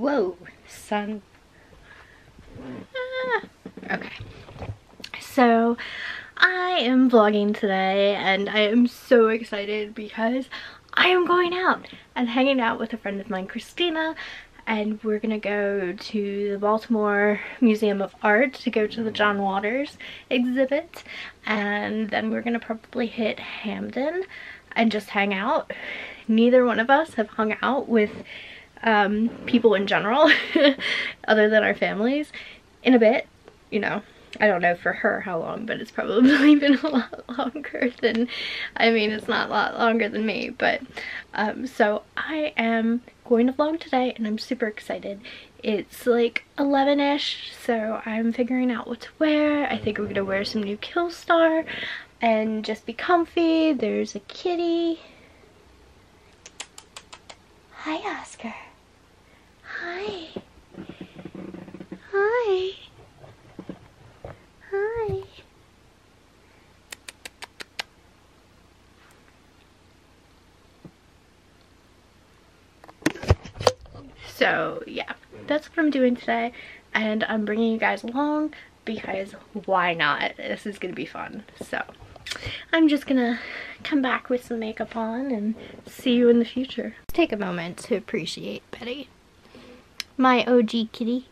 Whoa, sun. Ah, okay. So, I am vlogging today and I am so excited because I am going out and hanging out with a friend of mine, Kristina, and we're gonna go to the Baltimore Museum of Art to go to the John Waters exhibit and then we're gonna probably hit Hampden and just hang out. Neither one of us have hung out with um, people in general other than our families in a bit, you know. I don't know for her how long, but it's probably been a lot longer than, I mean, it's not a lot longer than me, but, um, so I am going to vlog today and I'm super excited. It's like 11ish, so I'm figuring out what to wear. I think I'm gonna wear some new Killstar and just be comfy. There's a kitty. Hi, Oscar. Hi. Hi. Hi. So yeah, that's what I'm doing today and I'm bringing you guys along because why not? This is gonna be fun. So I'm just gonna come back with some makeup on and see you in the future. Take a moment to appreciate Betty. My OG kitty.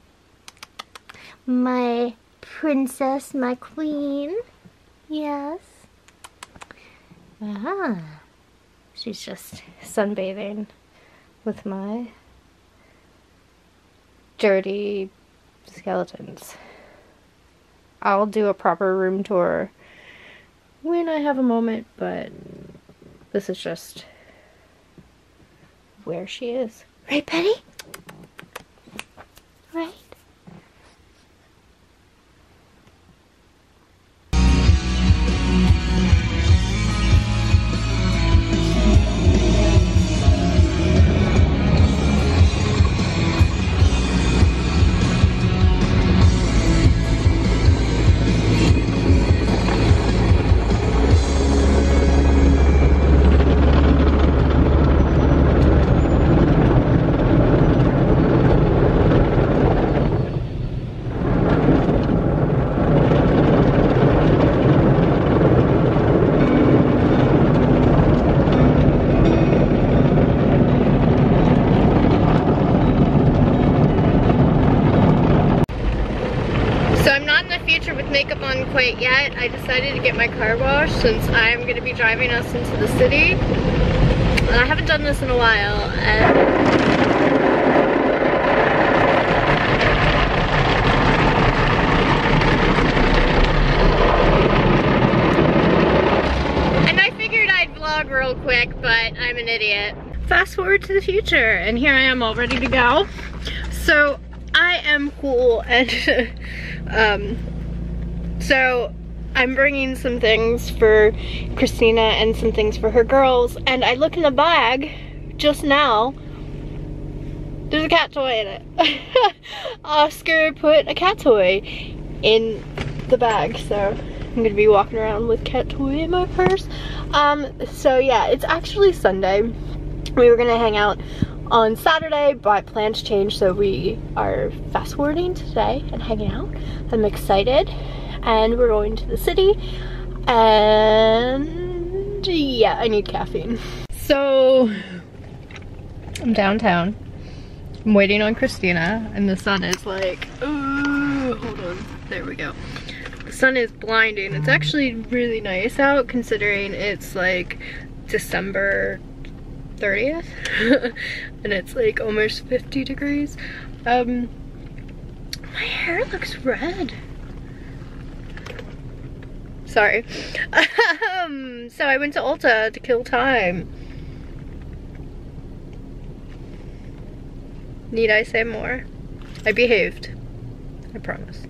My princess, my queen. Yes. Ah. She's just sunbathing with my dirty skeletons. I'll do a proper room tour when I have a moment, but this is just where she is. Right, Betty? Decided to get my car washed since I'm going to be driving us into the city. And I haven't done this in a while. And And I figured I'd vlog real quick, but I'm an idiot. Fast forward to the future, and here I am all ready to go. So I am cool and um, so I'm bringing some things for Kristina and some things for her girls. And I look in the bag just now. There's a cat toy in it. Oscar put a cat toy in the bag. So I'm gonna be walking around with cat toy in my purse. Um, so yeah, it's actually Sunday. We were gonna hang out on Saturday, but plans changed, so we are fast forwarding today and hanging out. I'm excited and we're going to the city and yeah, I need caffeine. So I'm downtown. I'm waiting on Kristina and the sun is like, oh, hold on, there we go. The sun is blinding. It's actually really nice out considering it's like December 30th and it's like almost 50 degrees. Um, my hair looks red sorry. um, so I went to Ulta to kill time. Need I say more? I behaved. I promise.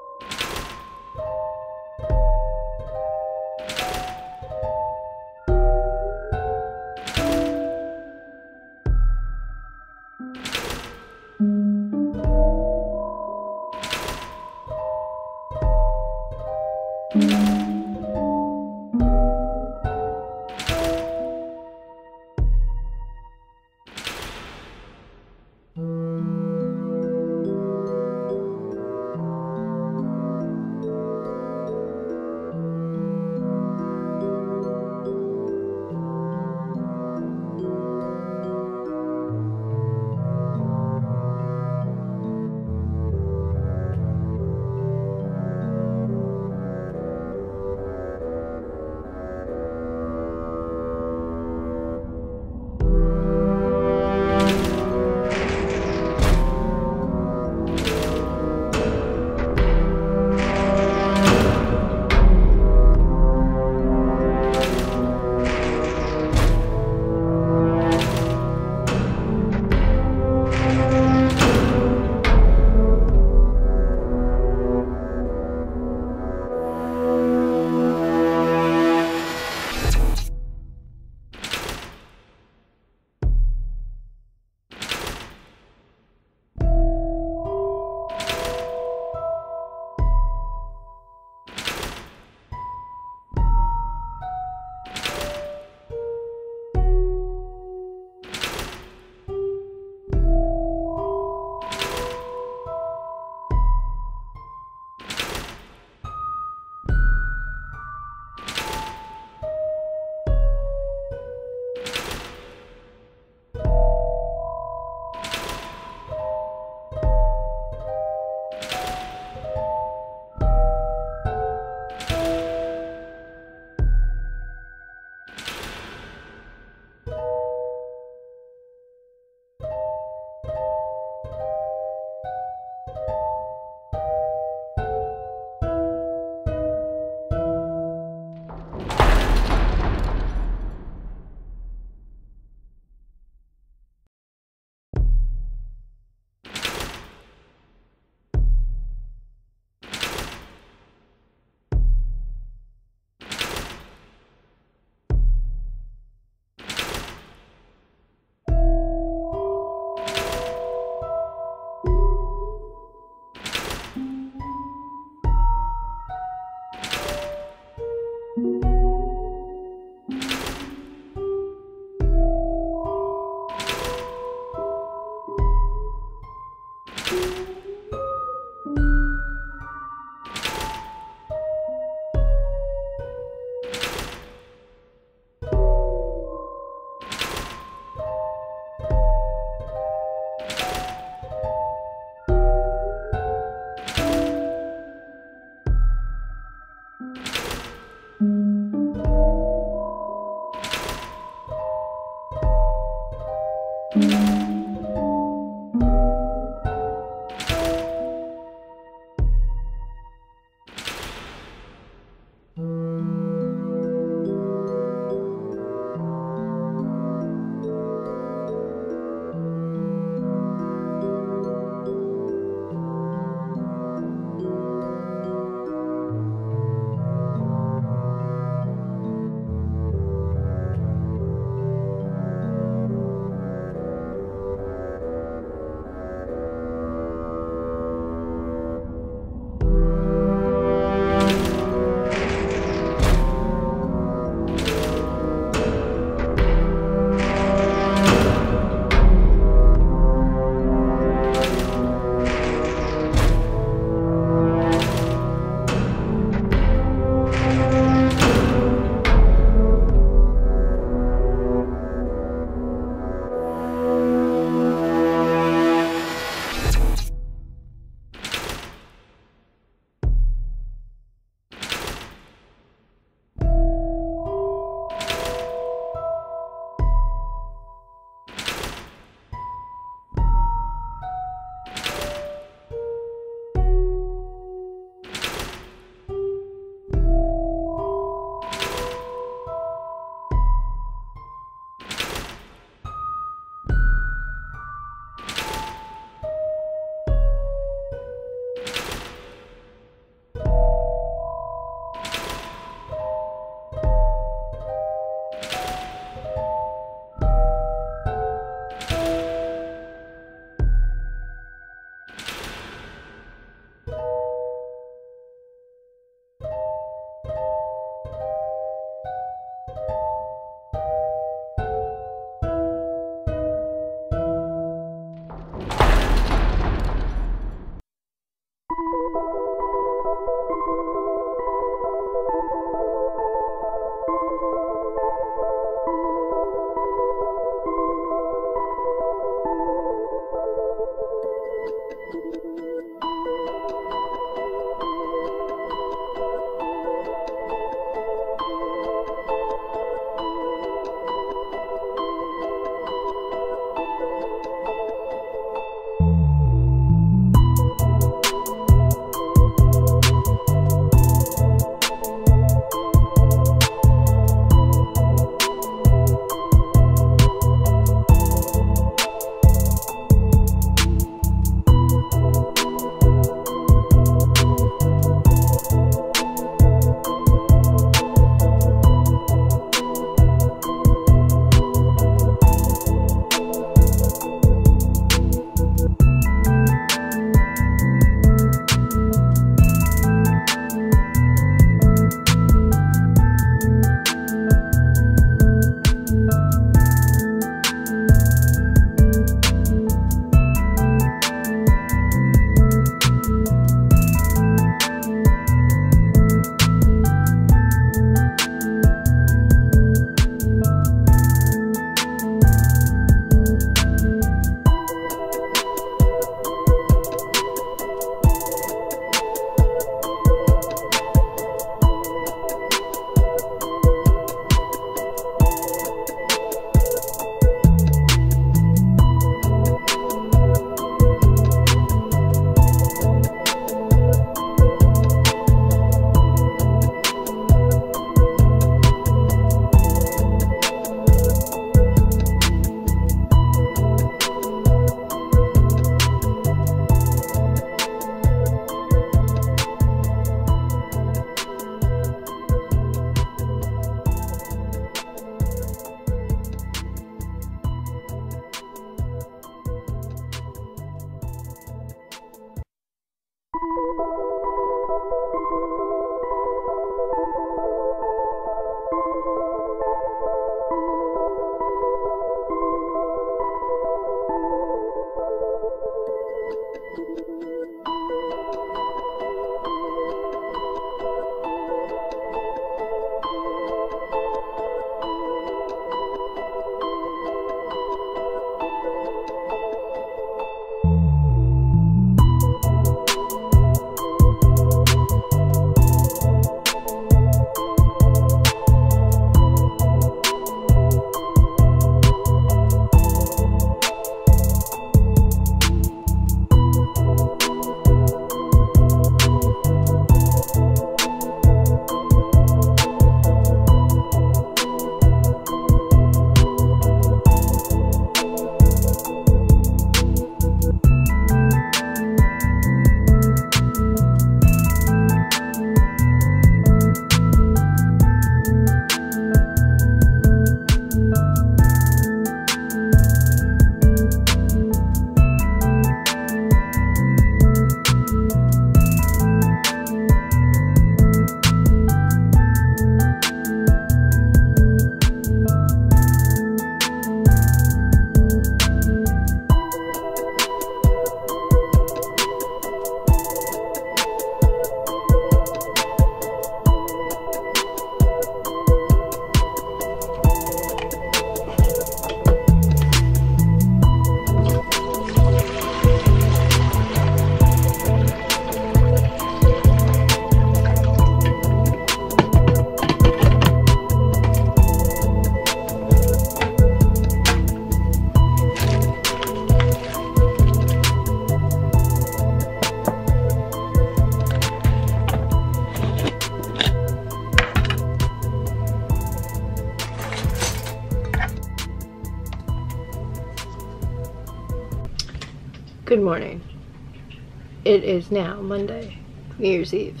It is now Monday, New Year's Eve.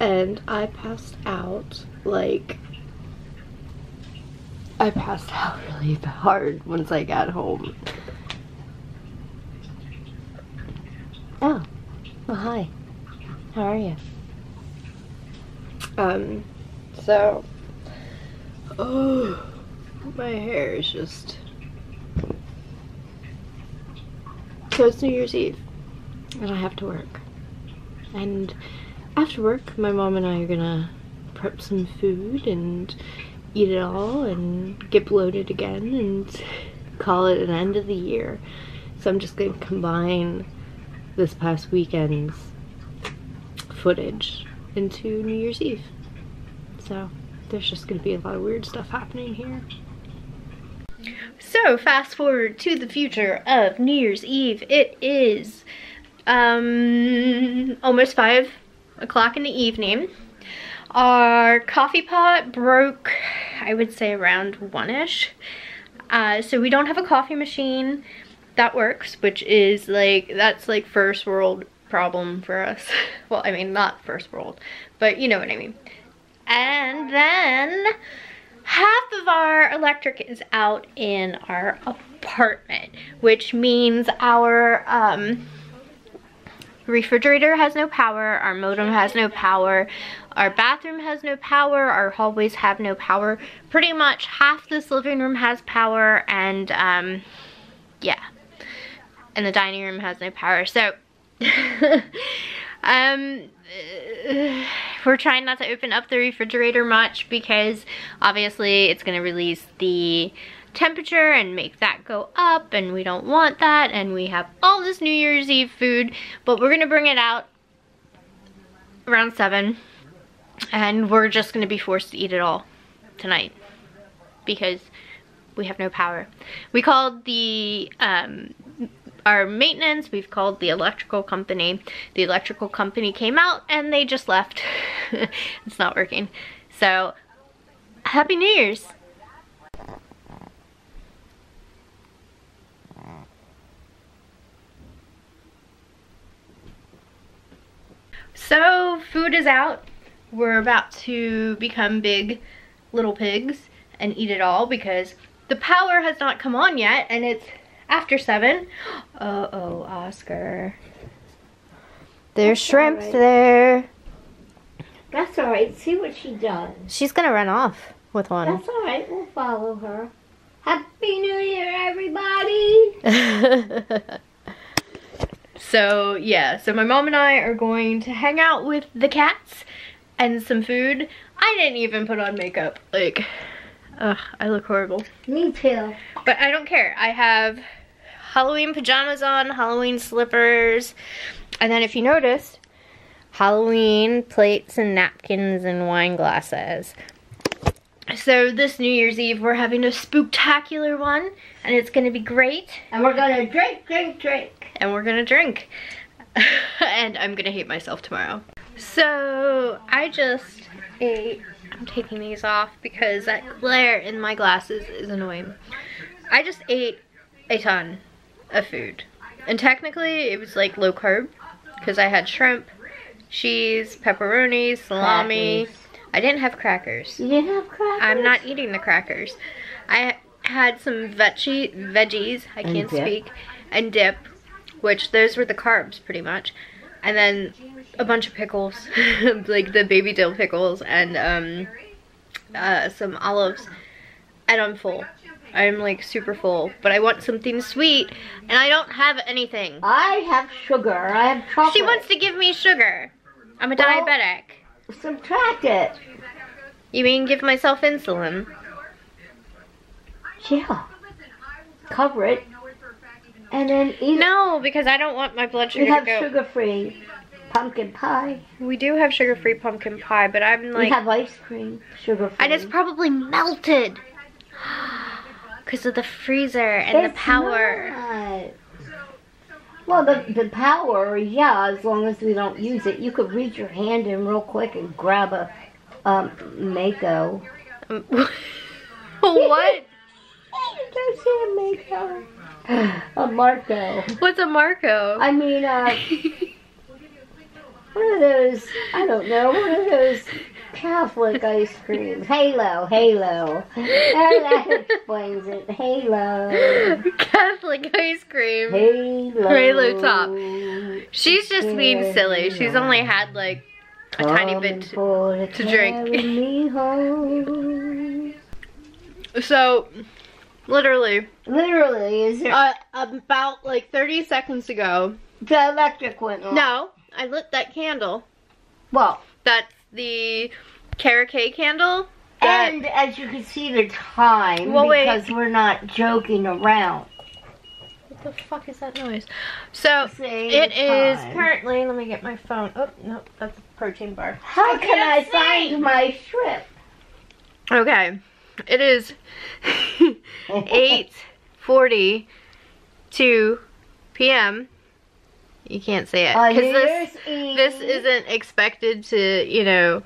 And I passed out like I passed out really hard once I got home. Oh, well hi. How are you? Um, so, oh, my hair is just So it's New Year's Eve and I have to work. And after work, my mom and I are gonna prep some food and eat it all and get bloated again and call it an end of the year. So I'm just gonna combine this past weekend's footage into New Year's Eve. So there's just gonna be a lot of weird stuff happening here. So fast forward to the future of New Year's Eve. It is um, almost five o'clock in the evening. Our coffee pot broke, I would say around one-ish. Uh, so we don't have a coffee machine that works, which is like, that's like first world problem for us. well, I mean, not first world, but you know what I mean. And then half of our electric is out in our apartment, which means our um, refrigerator has no power, our modem has no power, our bathroom has no power, our hallways have no power. Pretty much half this living room has power and um, yeah, and the dining room has no power. So, um, we're trying not to open up the refrigerator much because obviously it's going to release the temperature and make that go up and we don't want that and we have all this New Year's Eve food but we're gonna bring it out around 7 and we're just gonna be forced to eat it all tonight because we have no power. We called the um, our maintenance, we've called the electrical company. The electrical company came out and they just left. it's not working. So, Happy New Year's! So, food is out. We're about to become big little pigs and eat it all because the power has not come on yet and it's after seven. Uh-oh, Oscar. There's That's shrimp right. there. That's all right. See what she does. She's going to run off with one. That's all right. We'll follow her. Happy New Year, everybody. so, yeah. So my mom and I are going to hang out with the cats and some food. I didn't even put on makeup. Like, ugh, I look horrible. Me too. But I don't care. I have Halloween pajamas on, Halloween slippers, and then if you notice, Halloween plates and napkins and wine glasses. So this New Year's Eve, we're having a spooktacular one, and it's gonna be great. And we're gonna drink, drink, drink. And we're gonna drink. and I'm gonna hate myself tomorrow. So, I just ate, I'm taking these off because that glare in my glasses is annoying. I just ate a ton of food. And technically it was like low carb because I had shrimp, cheese, pepperoni, salami. Crackers. I didn't have crackers. You didn't have crackers? I'm not eating the crackers. I had some veggie veggies, I can't speak, and dip, which those were the carbs pretty much. And then a bunch of pickles, like the baby dill pickles and um, uh, some olives. And I'm full. I'm like super full, but I want something sweet, and I don't have anything. I have sugar. I have chocolate. She wants to give me sugar. I'm a well, diabetic. Subtract it. You mean give myself insulin? Yeah. Cover it. And then eat No, because I don't want my blood sugar We have sugar-free pumpkin pie. We do have sugar-free pumpkin pie, but I'm like... We have ice cream, sugar-free. And it's probably melted. Because of the freezer and it's the power. Not. Well, the, the power, yeah, as long as we don't use it. You could reach your hand in real quick and grab a um, Mako. what? Him, makeup. A Marco. What's a Marco? I mean, uh, one of those, I don't know, one of those Catholic ice creams. Halo, Halo. And that explains it. Halo. Catholic ice cream. Halo. Halo top. She's just being silly. She's only had like a tiny bit. To, to drink. So, literally, Literally, is there uh, about like 30 seconds ago. the electric went off? No, I lit that candle. Well, That's the Karakai candle. that- and as you can see the time, Well, wait. because we're not joking around. what the fuck is that noise? So, Say it the is currently, let me get my phone. Oh, no, that's a protein bar. How can I can't find my shrimp? Okay, it is 8:42 p.m. You can't say it because this this isn't expected to, you know,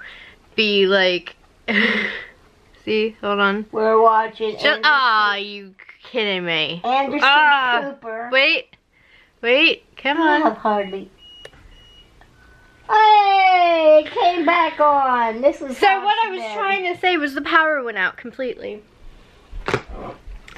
be like. See, hold on. We're watching. Just, Anderson, ah, you kidding me? Anderson Ah, Cooper. Wait, wait, come I on. have hardly. Hey, it came back on. This is So what I was trying to say was the power went out completely.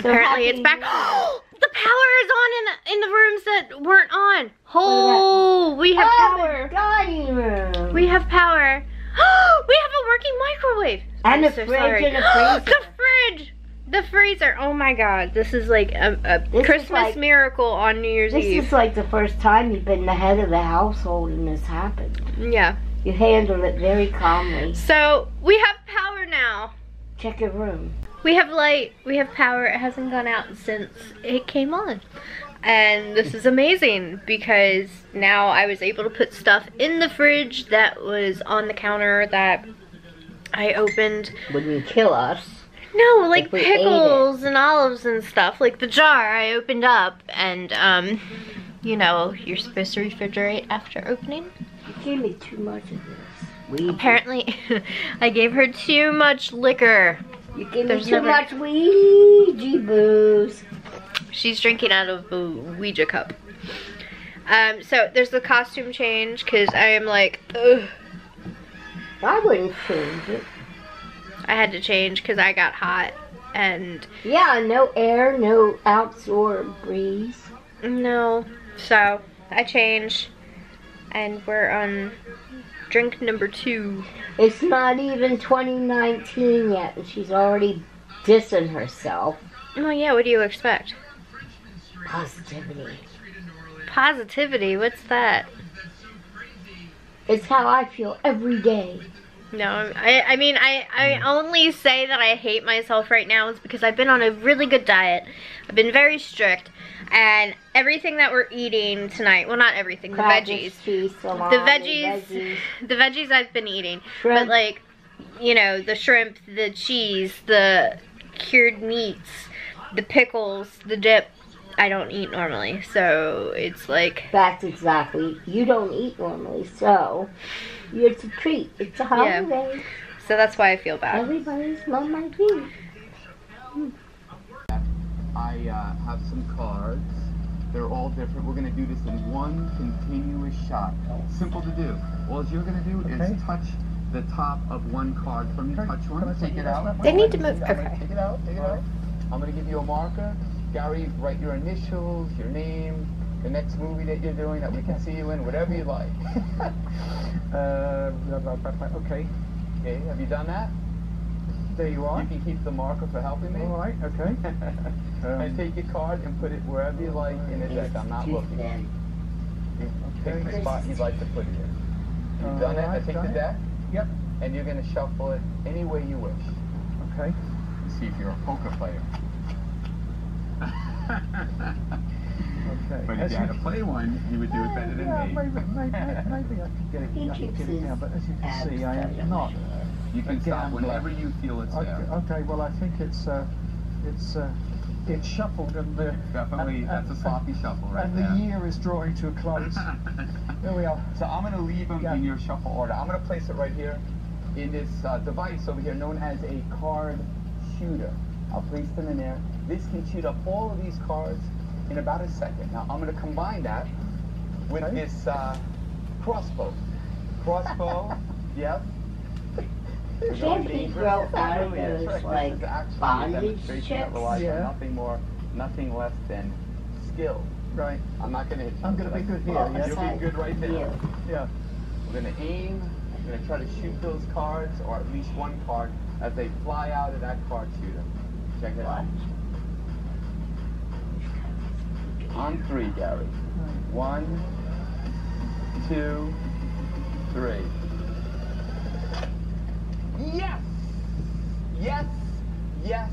Apparently it's back. The power is on in the, in the rooms that weren't on. Oh, we have oh, power. dining room. We have power. we have a working microwave. and I'm a so fridge sorry. and a freezer. the fridge. The freezer. Oh my god. This is like a, a Christmas like- miracle on New Year's This Eve. is like the first time you've been the head of the household and this happened. yeah. You handled it very calmly. So we have power now. Check your room. We have light. We have power. It hasn't gone out since it came on. And this is amazing because now I was able to put stuff in the fridge that was on the counter that I opened. Wouldn't you kill us? No, like If we ate it. pickles and olives and stuff. Like the jar I opened up and um you know, you're supposed to refrigerate after opening. You gave me too much of this. We Apparently I gave her too much liquor. You gave me too never- much Ouija booze. She's drinking out of a Ouija cup. Um, so there's the costume change because I am like, ugh. I wouldn't change it. I had to change because I got hot and Yeah, no air, no outdoor breeze. no. So I changed and we're on drink number two. It's not even 2019 yet, and she's already dissing herself. Oh yeah, what do you expect? Positivity. Positivity, what's that? It's how I feel every day. No, I, I mean, I, I mm. only say that I hate myself right now is because I've been on a really good diet. I've been very strict. And everything that we're eating tonight, well, not everything, the veggies. cheese, salami, The veggies, veggies, the veggies I've been eating. shrimp. But, like, you know, the shrimp, the cheese, the cured meats, the pickles, the dip, I don't eat normally. So it's like, That's exactly. You don't eat normally, so it's a treat. It's a holiday. Yeah. so that's why I feel bad. Everybody's love my dream. I uh, have some cards. They're all different. We're going to do this in one continuous shot. Simple to do. All you're going to do Okay. is touch the top of one card from you. Touch one, take take it it out? out. They need to move- okay. Take it out, take it out. I'm going to give you a marker. Gary, write your initials, your name, the next movie that you're doing that we can see you in, whatever you like. Uh, blah, blah, blah, blah. okay, okay, have you done that? there you are. You can keep the marker for helping me. All right, okay. and Um, take your card and put it wherever you like in the deck. I'm not looking. Then. You pick the spot you'd like to put it in. You've done it. I take the it. deck. Yep. And you're going to shuffle it any way you wish. Okay. Let's see if you're a poker player. Okay. But if As you had to play one, you would do it better than yeah, me. Maybe, maybe, maybe I could get it, He I could keeps get it his now, but as you can see, I tight. am not. You can a stop whenever you feel it's Okay, there. okay, well, I think it's, uh, it's, uh, it's shuffled and the... Definitely, and- that's a sloppy shuffle right And there. the year is drawing to a close. There we are. So I'm going to leave them Yeah. in your shuffle order. I'm going to place it right here in this uh, device over here known as a card shooter. I'll place them in there. This can shoot up all of these cards in about a second. Now I'm going to combine that with Okay. this uh, crossbow. Crossbow, yep. We're Can't he dangerous. grow out of those, trick. This like, is actually a bondage demonstration that chicks? relies Yeah. nothing more, nothing less than skill. Right. I'm not going to hit you. I'm gonna be good here, well, yes? You'll be good right there. You. Yeah. We're gonna aim, we're gonna try to shoot those cards, or at least one card, as they fly out of that card shooter. Check it out. On three, Gary. One, two, three. Yes! Yes! Yes!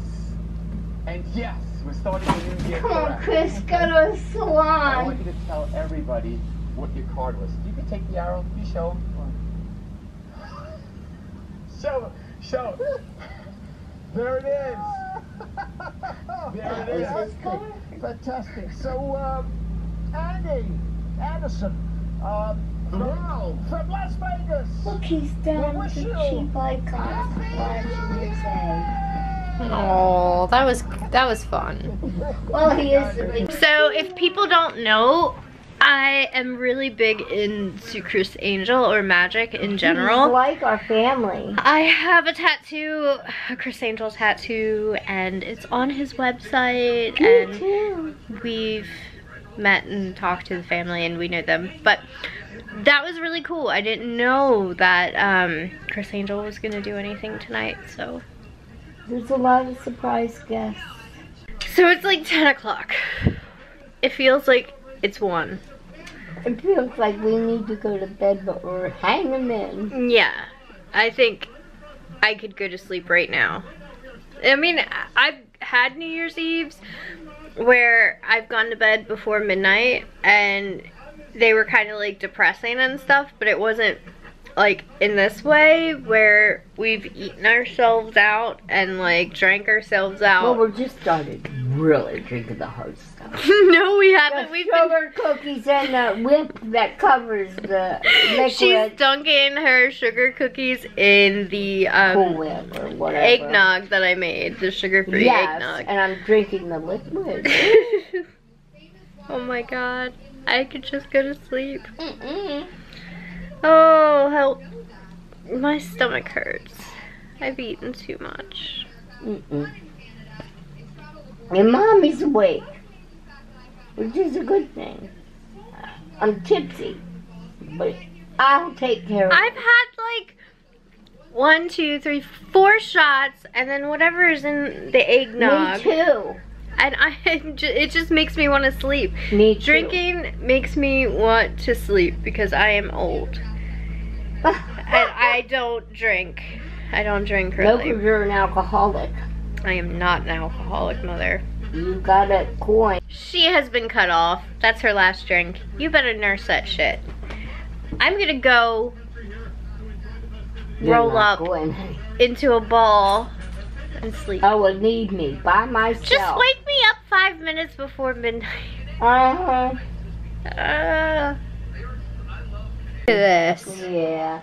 And yes! We're starting the new year Come on, correct. Chris, go to a salon. I want you to tell everybody what your card was. You can take the arrow. You show them. Show, show. There it is. There it Is is. this good? Fantastic. So, um, Andy Anderson, um, The world. from Las Vegas. Look, he's down Well, to wish you- cheap icons flashing his. Oh, that was that was fun. Well, he is. So if people don't know, I am really big into Criss Angel or magic in He's general. like our family. I have a tattoo, a Criss Angel tattoo, and it's on his website, Me and too. We've met and talked to the family, and we know them. But that was really cool. I didn't know that um, Criss Angel was gonna do anything tonight, so. There's a lot of surprise guests. So it's like 10 o'clock. It feels like it's 1. It feels like we need to go to bed, but we're hanging in. Yeah, I think I could go to sleep right now. I mean, I've had New Year's Eves where I've gone to bed before midnight and they were kind of like depressing and stuff, but it wasn't like in this way where we've eaten ourselves out and like drank ourselves out. Well, we're just started really drinking the hard stuff. no, we haven't. We've been sugar cookies and the whip that covers the liquid. She's dunking her sugar cookies in the Cool um, Whip or whatever. eggnog that I made, the sugar-free Yes, eggnog. and I'm drinking the liquid. oh my god, I could just go to sleep. Mm-mm. Oh, help. My stomach hurts. I've eaten too much. Mm-mm. And mommy's awake, which is a good thing. I'm tipsy, but I'll take care of I've had like one, two, three, four shots, and then whatever is in the eggnog. Me too. And I, it just makes me want to sleep. Me too. Drinking makes me want to sleep because I am old. And I don't drink. I don't drink No, really. because you're an alcoholic. I am not an alcoholic mother. You got a coin. She has been cut off. That's her last drink. You better nurse that shit. I'm gonna go You're roll up Going. into a ball and sleep. Oh, well, need me by myself. Just wake me up five minutes before midnight. Uh-huh. Uh, look at this. Yeah.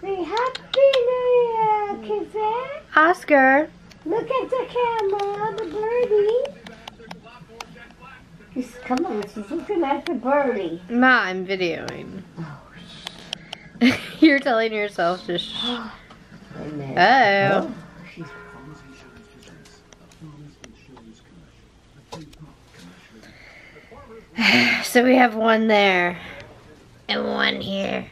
Say Happy New Year, Kizette. Oscar. Look at the camera, the birdie. Just, come on, she's looking at the birdie. Ma, I'm videoing. You're telling yourself to shh. A. Oh. So we have one there. And one here.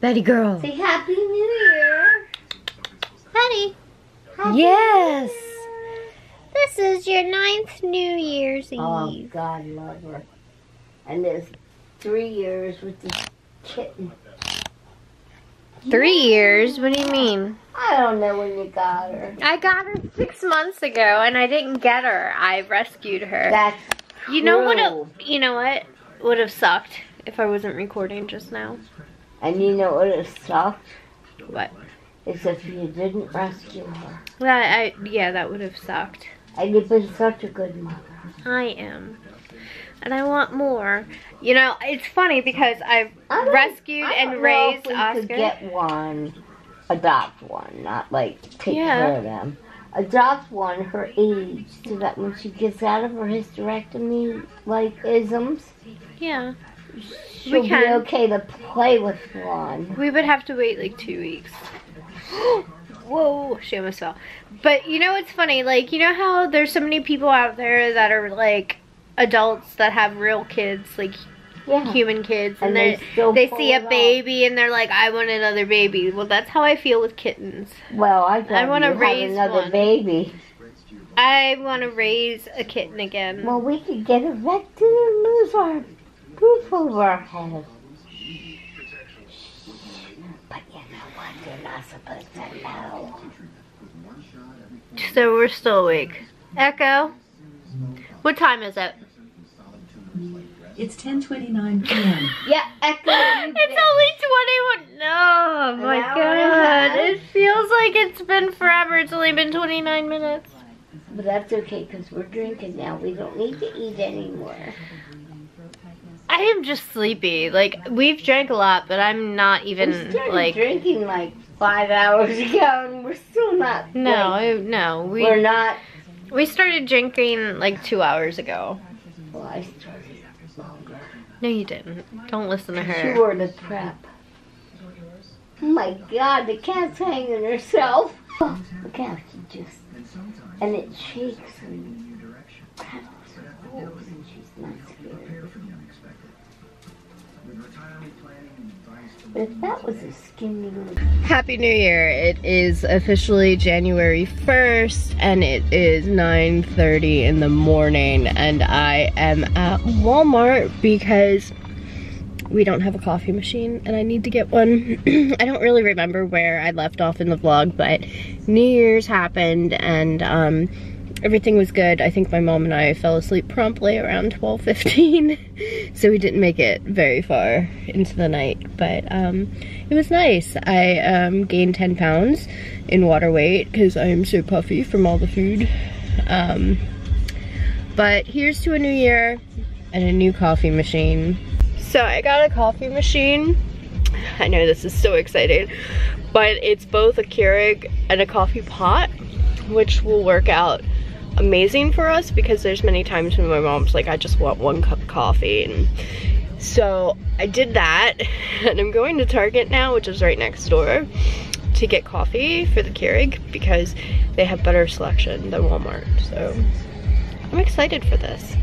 Betty girl. Say Happy New Year. Betty. Happy Yes. Year. This is your ninth New Year's oh, Eve. Oh, God love her. And there's three years with the kitten. Three years? What do you mean? I don't know when you got her. I got her six months ago and I didn't get her. I rescued her. That's you know what? You know what? Would have sucked if I wasn't recording just now. And you know what it sucked? What? Is if you didn't rescue her. That I yeah, that would have sucked. And you've been such a good mother. I am. And I want more. You know, it's funny because I've I rescued and raised if we Oscar. could get one, adopt one, not like take Yeah. care of them. adopt one her age so that when she gets out of her hysterectomy like isms, Yeah. She'll be can. okay to play with one. We would have to wait like two weeks. Whoa, she almost fell. But you know what's funny? Like, you know how there's so many people out there that are like adults that have real kids, like Yeah. human kids, and, And they they still they pull see a it off. baby and they're like, I want another baby. Well, that's how I feel with kittens. Well, I thought wanna raise another one. baby. I want to raise a kitten again. Well, we could get evicted and lose our roof over our head. But you know what? You're not supposed to know. So we're still awake. Echo, what time is it? It's 10:29 p.m. Yeah, Echo. It's only 21. No, oh my An hour and a half. god. It feels like it's been forever. It's only been 29 minutes. But that's okay because we're drinking now. We don't need to eat anymore. I am just sleepy. Like, we've drank a lot, but I'm not We even, started like, drinking like five hours ago, and we're still not. no, like, no. We, we're not. we started drinking like two hours ago. Well, I started longer. No, you didn't. Don't listen to her. You were the prep. Oh my god, the cat's hanging herself. Oh, how she just. And it shakes and rattles But if that was a skinny little. Happy New Year. It is officially January 1st and it is 9:30 in the morning and I am at Walmart because we don't have a coffee machine and I need to get one. I don't really remember where I left off in the vlog, but New Year's happened and um everything was good. I think my mom and I fell asleep promptly around 12:15, so we didn't make it very far into the night. But um, it was nice. I um, gained 10 pounds in water weight because I am so puffy from all the food. Um, but here's to a new year and a new coffee machine. So I got a coffee machine. I know this is so exciting, but it's both a Keurig and a coffee pot, which will work out amazing for us because there's many times when my mom's like, I just want one cup of coffee. And so I did that and I'm going to Target now, which is right next door, to get coffee for the Keurig because they have better selection than Walmart. So I'm excited for this.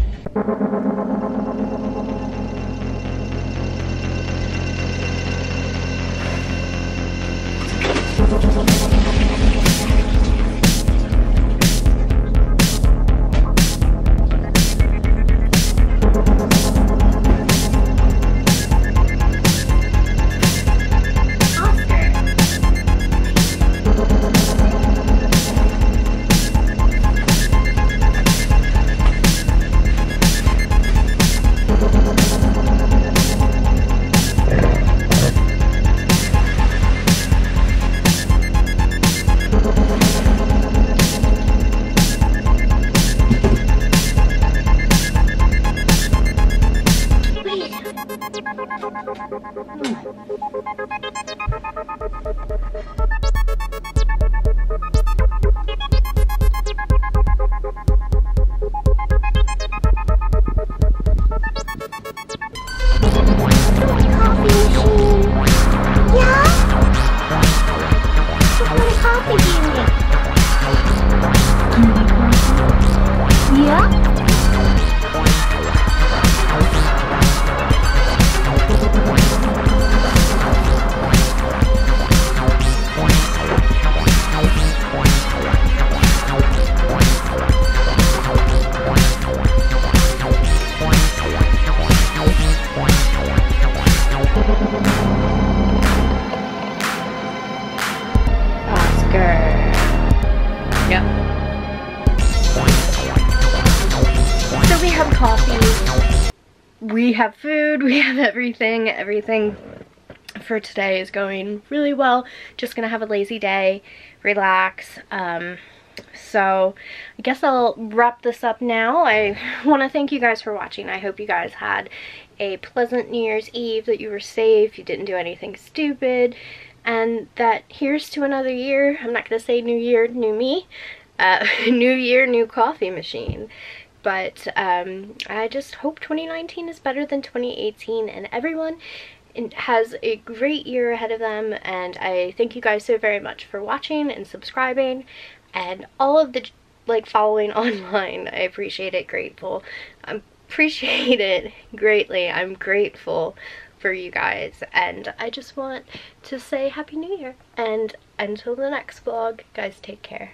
We have food. We have everything. Everything for today is going really well. Just gonna have a lazy day, relax. Um, so I guess I'll wrap this up now. I want to thank you guys for watching. I hope you guys had a pleasant New Year's Eve, that you were safe, you didn't do anything stupid, and that here's to another year. I'm not going to say new year, new me. uh, new year, new coffee machine. But um, I just hope 2019 is better than 2018 and everyone has a great year ahead of them and I thank you guys so very much for watching and subscribing and all of the like following online. I appreciate it, grateful. I appreciate it greatly. I'm grateful for you guys and I just want to say Happy New Year and until the next vlog, guys take care.